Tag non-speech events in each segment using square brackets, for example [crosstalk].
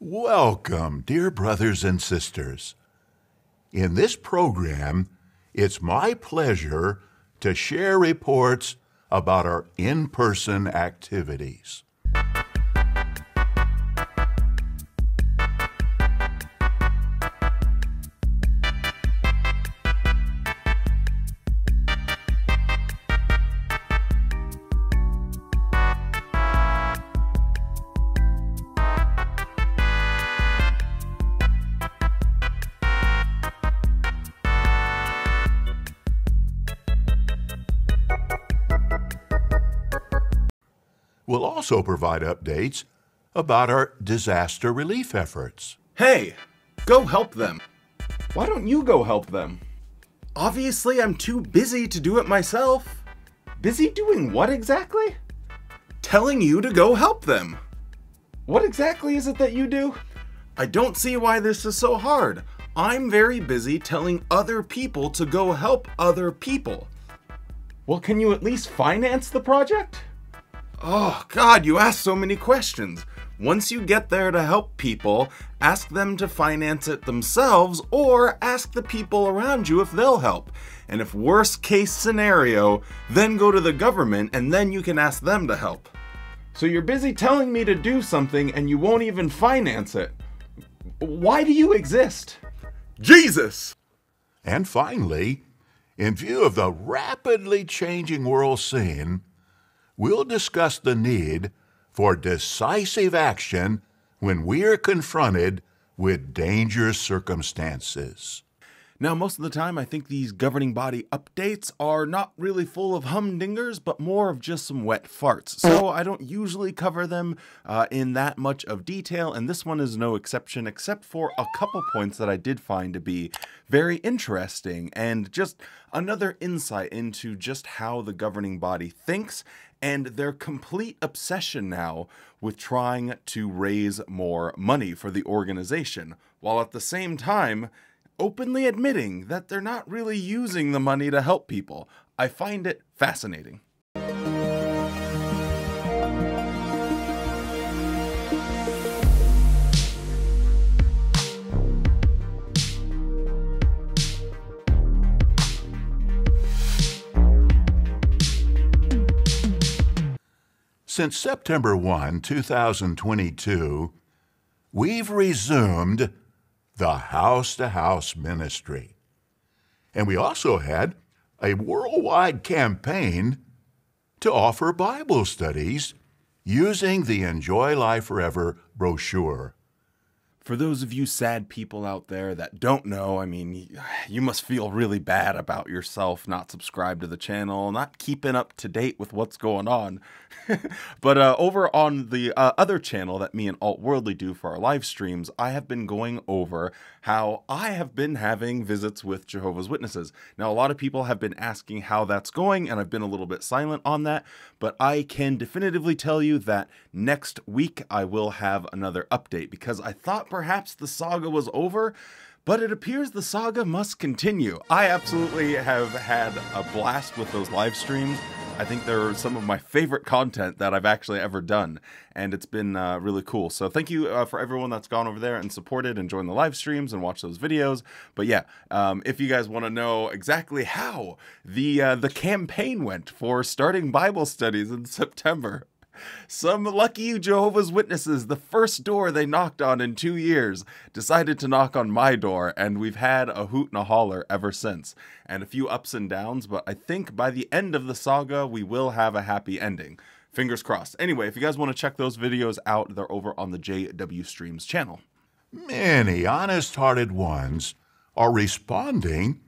Welcome, dear brothers and sisters. In this program, it's my pleasure to share reports about our in person activities. We'll also provide updates about our disaster relief efforts. Hey, go help them. Why don't you go help them? Obviously, I'm too busy to do it myself. Busy doing what exactly? Telling you to go help them. What exactly is it that you do? I don't see why this is so hard. I'm very busy telling other people to go help other people. Well, can you at least finance the project? Oh, God, you ask so many questions. Once you get there to help people, ask them to finance it themselves or ask the people around you if they'll help. And if worst case scenario, then go to the government and then you can ask them to help. So you're busy telling me to do something and you won't even finance it. Why do you exist? Jesus! And finally, in view of the rapidly changing world scene, we'll discuss the need for decisive action when we are confronted with dangerous circumstances. Now, most of the time, I think these governing body updates are not really full of humdingers, but more of just some wet farts. So I don't usually cover them uh, in that much of detail, and this one is no exception, except for a couple points that I did find to be very interesting and just another insight into just how the governing body thinks and their complete obsession now with trying to raise more money for the organization, while at the same time openly admitting that they're not really using the money to help people. I find it fascinating. Since September 1, 2022, we've resumed the house to house ministry. And we also had a worldwide campaign to offer Bible studies using the Enjoy Life Forever brochure. For those of you sad people out there that don't know, I mean, you must feel really bad about yourself not subscribed to the channel, not keeping up to date with what's going on. [laughs] but uh, over on the uh, other channel that me and Alt Worldly do for our live streams, I have been going over how I have been having visits with Jehovah's Witnesses. Now, a lot of people have been asking how that's going, and I've been a little bit silent on that, but I can definitively tell you that next week I will have another update because I thought perhaps the saga was over but it appears the saga must continue. I absolutely have had a blast with those live streams. I think they're some of my favorite content that I've actually ever done, and it's been uh, really cool. So thank you uh, for everyone that's gone over there and supported and joined the live streams and watched those videos. But yeah, um, if you guys want to know exactly how the uh, the campaign went for starting Bible studies in September, some lucky Jehovah's Witnesses, the first door they knocked on in two years, decided to knock on my door, and we've had a hoot and a holler ever since. And a few ups and downs, but I think by the end of the saga, we will have a happy ending. Fingers crossed. Anyway, if you guys want to check those videos out, they're over on the JW Streams channel. Many honest hearted ones are responding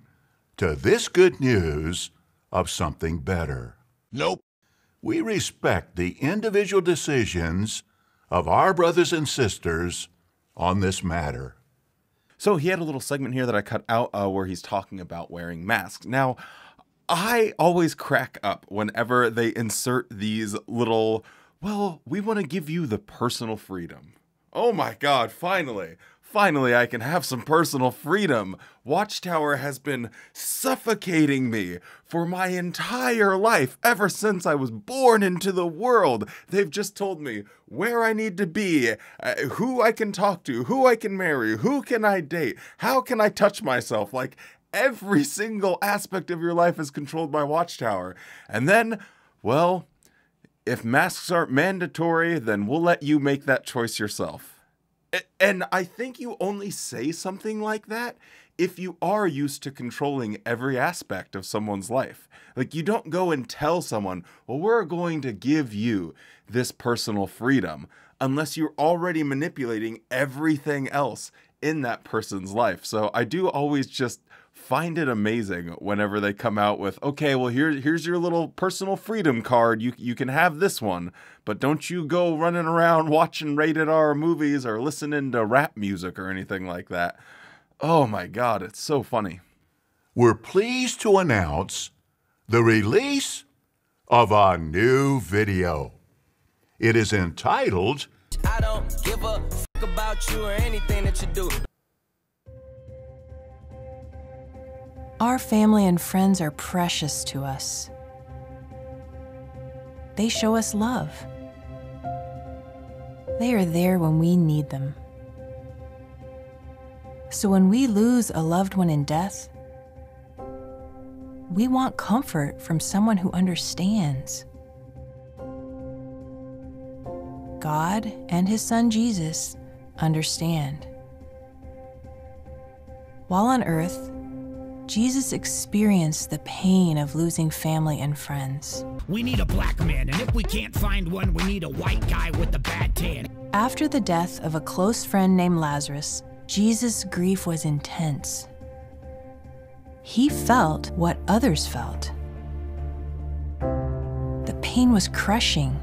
to this good news of something better. Nope. We respect the individual decisions of our brothers and sisters on this matter. So he had a little segment here that I cut out uh, where he's talking about wearing masks. Now, I always crack up whenever they insert these little, well, we want to give you the personal freedom. Oh my God, finally. Finally, I can have some personal freedom. Watchtower has been suffocating me for my entire life, ever since I was born into the world. They've just told me where I need to be, uh, who I can talk to, who I can marry, who can I date, how can I touch myself. Like every single aspect of your life is controlled by Watchtower. And then, well, if masks aren't mandatory, then we'll let you make that choice yourself. And I think you only say something like that if you are used to controlling every aspect of someone's life. Like, you don't go and tell someone, well, we're going to give you this personal freedom unless you're already manipulating everything else in that person's life. So I do always just find it amazing whenever they come out with, okay, well here here's your little personal freedom card. You you can have this one, but don't you go running around [laughs] watching rated R movies or listening to rap music or anything like that. Oh my god, it's so funny. We're pleased to announce the release of a new video. It is entitled I don't give a about you or anything that you do. Our family and friends are precious to us. They show us love. They are there when we need them. So when we lose a loved one in death, we want comfort from someone who understands. God and His Son Jesus understand. While on earth, Jesus experienced the pain of losing family and friends. We need a black man, and if we can't find one, we need a white guy with a bad tan. After the death of a close friend named Lazarus, Jesus' grief was intense. He felt what others felt. The pain was crushing,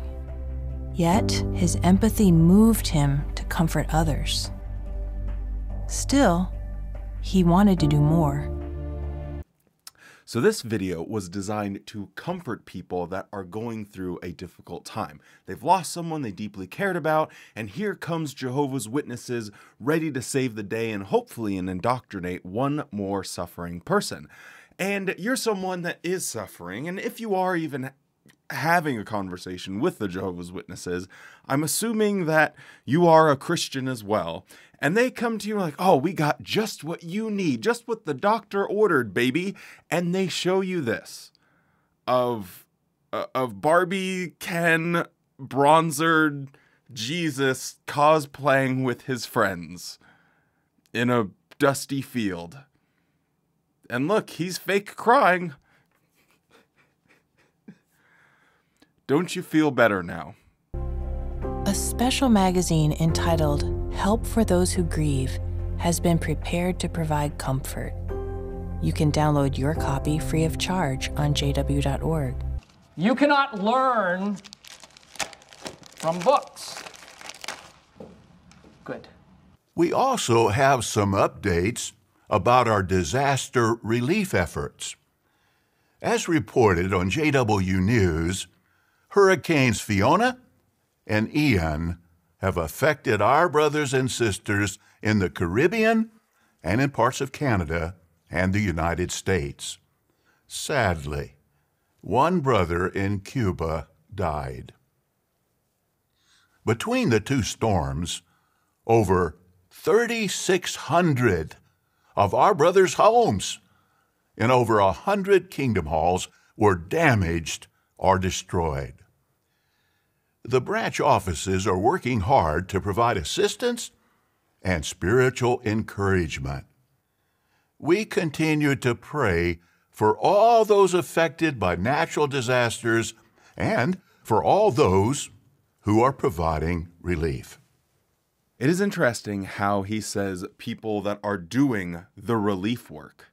yet his empathy moved him to comfort others. Still, he wanted to do more. So this video was designed to comfort people that are going through a difficult time. They've lost someone they deeply cared about, and here comes Jehovah's Witnesses ready to save the day and hopefully indoctrinate one more suffering person. And you're someone that is suffering, and if you are even having a conversation with the Jehovah's Witnesses, I'm assuming that you are a Christian as well and they come to you like, oh, we got just what you need, just what the doctor ordered, baby. And they show you this of uh, of Barbie Ken bronzered Jesus cosplaying with his friends in a dusty field. And look, he's fake crying. Don't you feel better now? A special magazine entitled Help for Those Who Grieve has been prepared to provide comfort. You can download your copy free of charge on jw.org. You cannot learn from books. Good. We also have some updates about our disaster relief efforts. As reported on JW News, Hurricanes Fiona and Ian have affected our brothers and sisters in the Caribbean and in parts of Canada and the United States. Sadly, one brother in Cuba died. Between the two storms, over 3,600 of our brothers' homes in over a hundred kingdom halls were damaged or destroyed the branch offices are working hard to provide assistance and spiritual encouragement. We continue to pray for all those affected by natural disasters and for all those who are providing relief. It is interesting how he says people that are doing the relief work.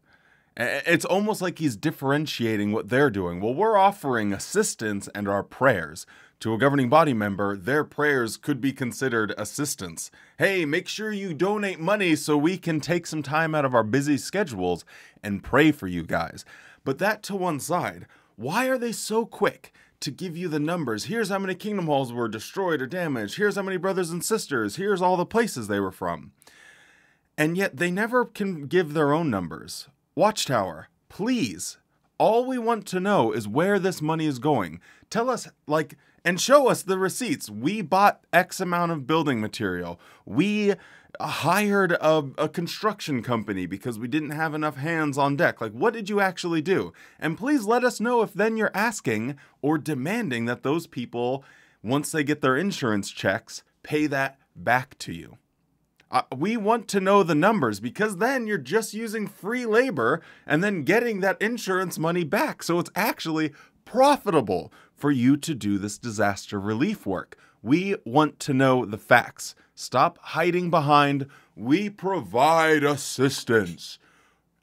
It's almost like he's differentiating what they're doing. Well, we're offering assistance and our prayers. To a governing body member, their prayers could be considered assistance. Hey, make sure you donate money so we can take some time out of our busy schedules and pray for you guys. But that to one side, why are they so quick to give you the numbers? Here's how many kingdom halls were destroyed or damaged. Here's how many brothers and sisters. Here's all the places they were from. And yet they never can give their own numbers. Watchtower, please. All we want to know is where this money is going. Tell us, like, and show us the receipts. We bought X amount of building material. We hired a, a, construction company because we didn't have enough hands on deck. Like, what did you actually do? And please let us know if then you're asking or demanding that those people, once they get their insurance checks, pay that back to you. Uh, we want to know the numbers because then you're just using free labor and then getting that insurance money back. So it's actually profitable for you to do this disaster relief work. We want to know the facts. Stop hiding behind, we provide assistance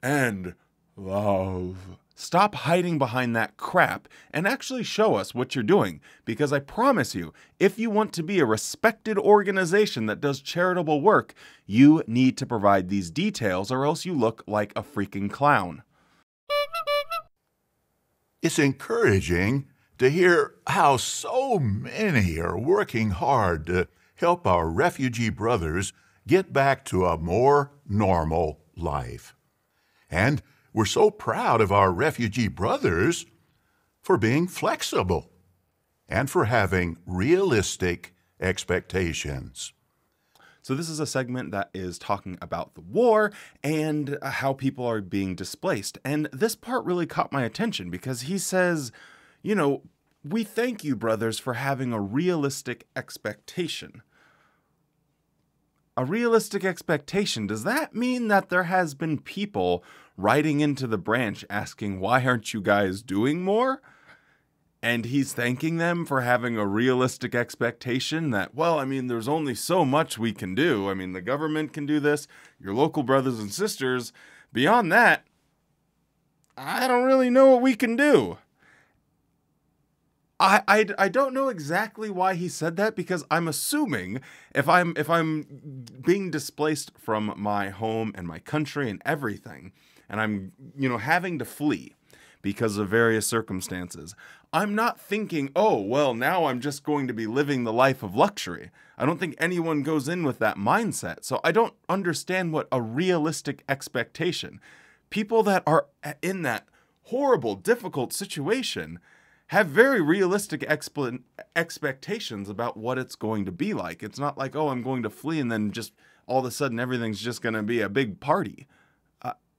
and love. Stop hiding behind that crap and actually show us what you're doing. Because I promise you, if you want to be a respected organization that does charitable work, you need to provide these details or else you look like a freaking clown. It's encouraging to hear how so many are working hard to help our refugee brothers get back to a more normal life. And we're so proud of our refugee brothers for being flexible and for having realistic expectations. So, this is a segment that is talking about the war and how people are being displaced. And this part really caught my attention because he says, you know, we thank you, brothers, for having a realistic expectation. A realistic expectation, does that mean that there has been people writing into the branch asking, why aren't you guys doing more? And he's thanking them for having a realistic expectation that, well, I mean, there's only so much we can do. I mean, the government can do this, your local brothers and sisters. Beyond that, I don't really know what we can do. I, I, I don't know exactly why he said that because I'm assuming if I'm if I'm being displaced from my home and my country and everything and I'm you know having to flee because of various circumstances I'm not thinking oh well now I'm just going to be living the life of luxury I don't think anyone goes in with that mindset so I don't understand what a realistic expectation people that are in that horrible difficult situation have very realistic expectations about what it's going to be like. It's not like, oh, I'm going to flee and then just all of a sudden everything's just going to be a big party.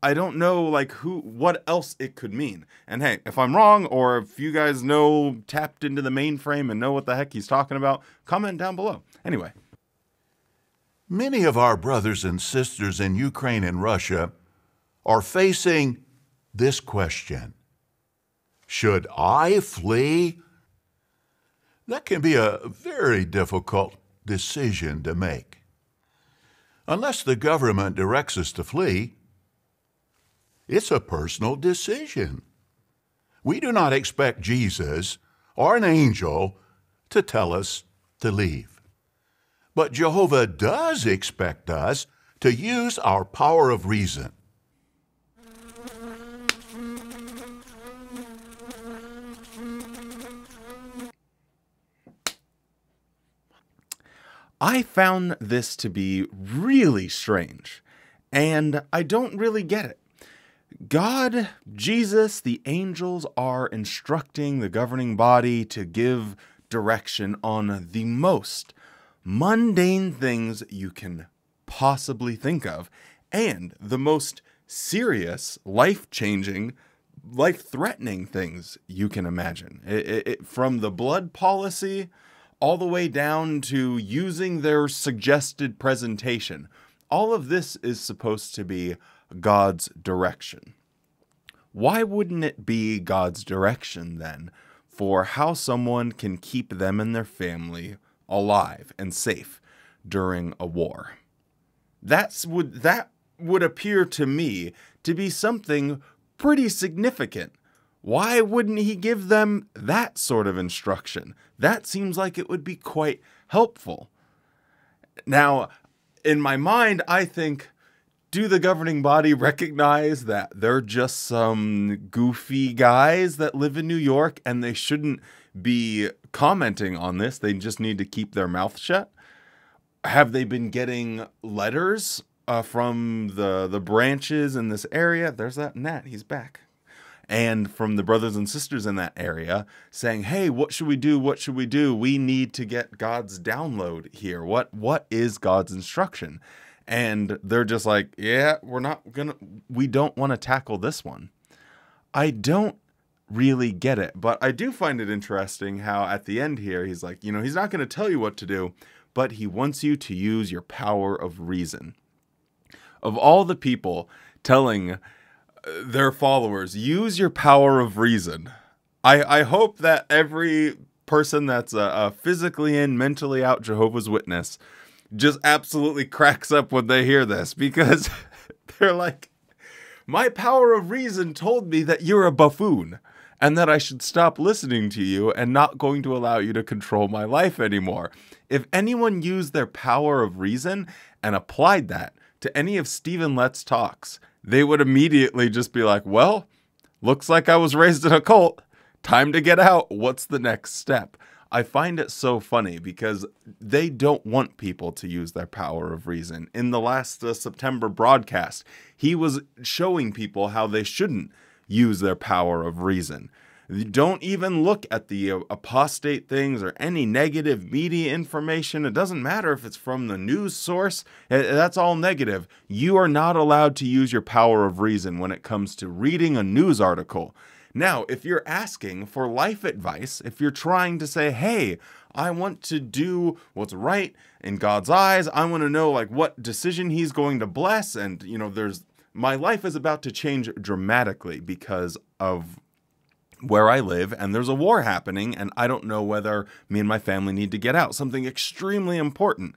I don't know like who what else it could mean. And hey, if I'm wrong or if you guys know tapped into the mainframe and know what the heck he's talking about, comment down below. Anyway, many of our brothers and sisters in Ukraine and Russia are facing this question should I flee? That can be a very difficult decision to make. Unless the government directs us to flee, it's a personal decision. We do not expect Jesus or an angel to tell us to leave. But Jehovah does expect us to use our power of reason I found this to be really strange, and I don't really get it. God, Jesus, the angels are instructing the governing body to give direction on the most mundane things you can possibly think of, and the most serious, life changing, life threatening things you can imagine. It, it, it, from the blood policy all the way down to using their suggested presentation. All of this is supposed to be God's direction. Why wouldn't it be God's direction then for how someone can keep them and their family alive and safe during a war? That's would that would appear to me to be something pretty significant why wouldn't he give them that sort of instruction? That seems like it would be quite helpful. Now, in my mind, I think do the governing body recognize that they're just some goofy guys that live in New York and they shouldn't be commenting on this? They just need to keep their mouth shut? Have they been getting letters uh, from the the branches in this area. There's that Nat. He's back. And from the brothers and sisters in that area saying, "Hey, what should we do? What should we do? We need to get God's download here. What what is God's instruction?" And they're just like, "Yeah, we're not to we don't want to tackle this one." I don't really get it, but I do find it interesting how at the end here he's like, you know, he's not going to tell you what to do, but he wants you to use your power of reason of all the people telling uh, their followers, use your power of reason. I, I hope that every person that's a, a physically in, mentally out Jehovah's Witness just absolutely cracks up when they hear this because [laughs] they're like, my power of reason told me that you're a buffoon and that I should stop listening to you and not going to allow you to control my life anymore. If anyone used their power of reason and applied that to any of Stephen Lett's talks, they would immediately just be like, well, looks like I was raised in a cult. Time to get out. What's the next step? I find it so funny because they don't want people to use their power of reason. In the last uh, September broadcast, he was showing people how they shouldn't use their power of reason. Don't even look at the uh, apostate things or any negative media information. It doesn't matter if it's from the news source, that's all negative. You are not allowed to use your power of reason when it comes to reading a news article. Now, if you're asking for life advice, if you're trying to say, hey, I want to do what's right in God's eyes, I want to know like what decision he's going to bless and you know there's my life is about to change dramatically because of where I live and there's a war happening and I don't know whether me and my family need to get out. Something extremely important.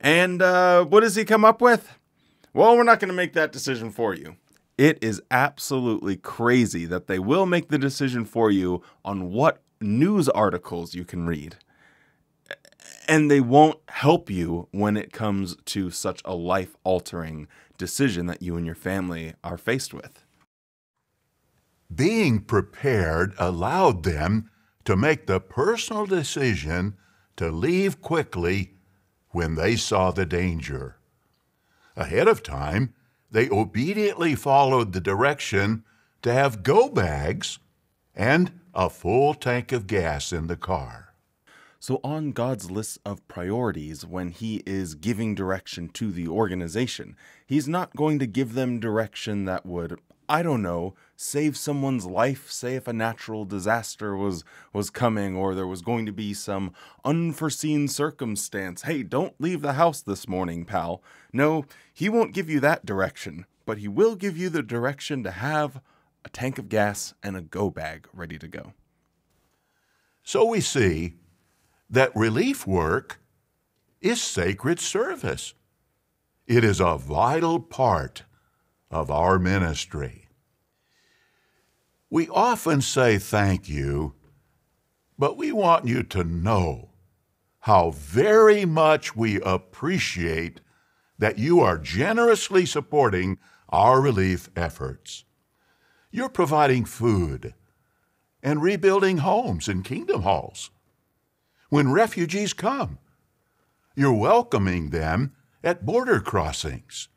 And uh, what does he come up with? Well, we're not going to make that decision for you. It is absolutely crazy that they will make the decision for you on what news articles you can read. And they won't help you when it comes to such a life altering decision that you and your family are faced with. Being prepared allowed them to make the personal decision to leave quickly when they saw the danger. Ahead of time, they obediently followed the direction to have go bags and a full tank of gas in the car. So, on God's list of priorities, when He is giving direction to the organization, He's not going to give them direction that would I don't know, save someone's life, say if a natural disaster was was coming or there was going to be some unforeseen circumstance. Hey, don't leave the house this morning, pal. No, he won't give you that direction, but he will give you the direction to have a tank of gas and a go bag ready to go. So we see that relief work is sacred service. It is a vital part of our ministry. We often say thank you, but we want you to know how very much we appreciate that you are generously supporting our relief efforts. You're providing food and rebuilding homes and kingdom halls. When refugees come, you're welcoming them at border crossings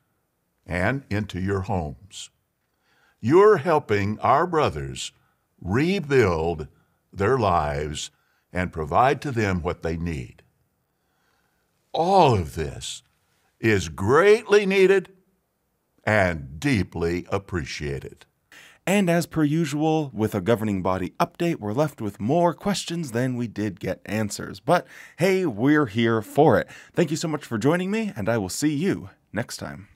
and into your homes. You're helping our brothers rebuild their lives and provide to them what they need. All of this is greatly needed and deeply appreciated. And as per usual, with a governing body update, we're left with more questions than we did get answers. But hey, we're here for it. Thank you so much for joining me, and I will see you next time.